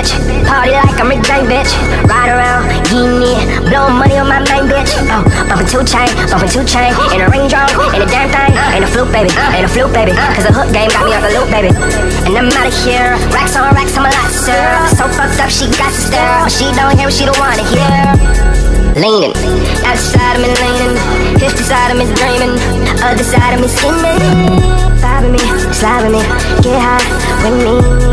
I'm Rick James, bitch. Ride around, getting it, blowing money on my main bitch. Oh, bumping 2 Chainz, bumping 2 Chainz, in a Range Rover, in a damn thing, ain't a fluke, baby, ain't a fluke, baby. Cause the hook game got me off the loop, baby. And I'm out of here, racks on racks, I'm a lot, sir. So fucked up, she got to stare. She don't hear what she don't wanna hear. Leaning, outside of me leaning, 50 side of me dreaming, other side of me scheming. Vibe with me, slide with me, get high with me,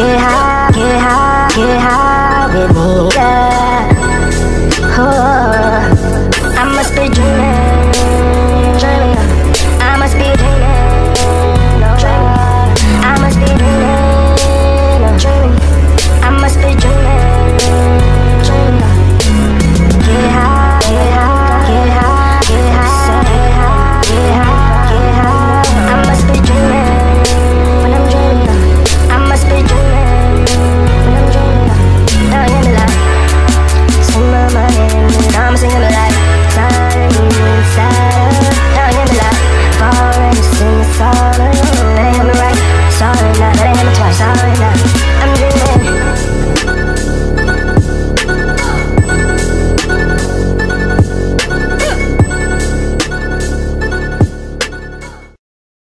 can't